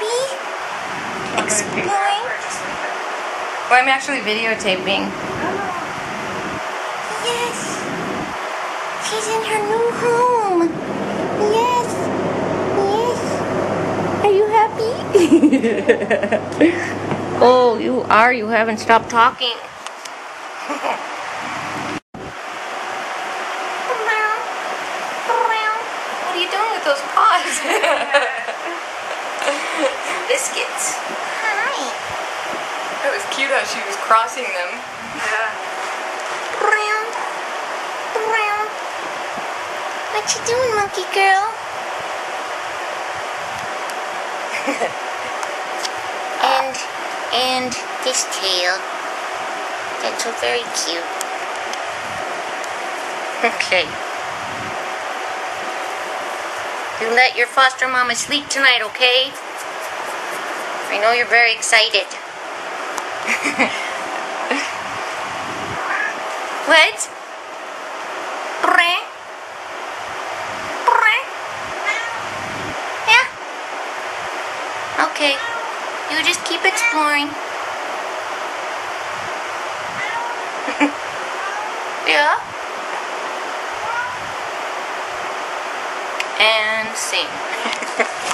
be exploring. Well, I'm actually videotaping. Yes. She's in her new home. Yes. Yes. Are you happy? oh, you are. You haven't stopped talking. what are you doing with those paws? Biscuits. Hi. That was cute how she was crossing them. Brown. Brown. What you doing, monkey girl? and and this tail. That's so very cute. Okay. You let your foster mama sleep tonight, okay? I know you're very excited. what? Yeah? Okay. You just keep exploring. yeah? And sing.